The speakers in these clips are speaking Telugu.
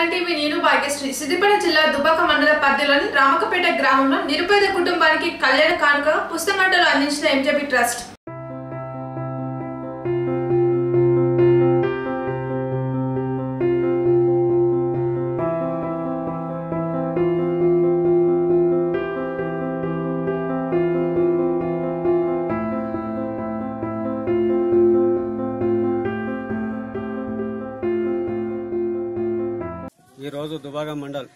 గ్యారంటీ నేను భాగ్యశ్రీ. సిద్దిపేట జిల్లా దుబ్బాక మండల పరిధిలోని రామకపేట గ్రామంలో నిరుపేద కుటుంబానికి కళ్యాణ కానుక పుస్తకంటలు అందించిన ఎంజేపీ ట్రస్ట్. ఈరోజు దుబాగా మండల్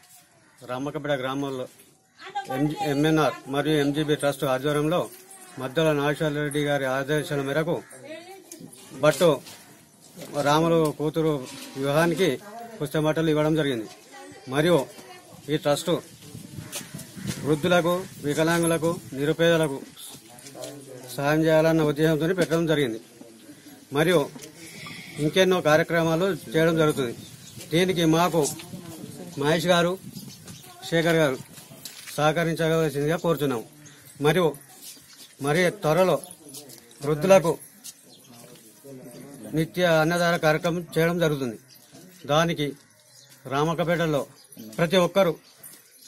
రామకపేట గ్రామంలో ఎంఎన్ఆర్ మరియు ఎంజీబీ ట్రస్ట్ ఆధ్వర్యంలో మద్దెల నాగేశ్వర రెడ్డి గారి ఆదేశాల మేరకు బట్టు రాములు కూతురు వివాహానికి పుస్తకమట్టలు ఇవ్వడం జరిగింది. మరియు ఈ ట్రస్ట్ వృద్ధులకు వికలాంగులకు నిరుపేదలకు సహాయం చేయాలన్న ఉద్దేశంతో పెట్టడం జరిగింది. మరియు ఇంకెన్నో కార్యక్రమాలు చేయడం జరుగుతుంది. దీనికి మాకు మహేష్ గారు శేఖర్ గారు సహకరించవలసిందిగా కోరుతున్నాం మరియు మరి త్వరలో వృద్ధులకు నిత్య అన్నదాన కార్యక్రమం చేయడం జరుగుతుంది. దానికి రామకపేటలో ప్రతి ఒక్కరూ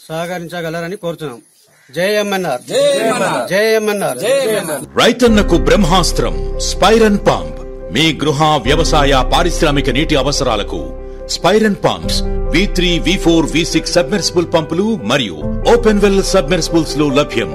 సహకరించగలరని కోరుతున్నాం జై ఎంఎన్ఆర్ జై ఎంఎన్ఆర్ రైతన్నకు బ్రహ్మాస్త్రం స్పైరన్ పంప్ మీ గృహ వ్యవసాయ పారిశ్రామిక నీటి అవసరాలకు స్పైరన్ pumps V three V four V six submersible పంపులు మరియు ఓపెన్ వెల్ సబ్మెర్సిబుల్స్లో లభ్యం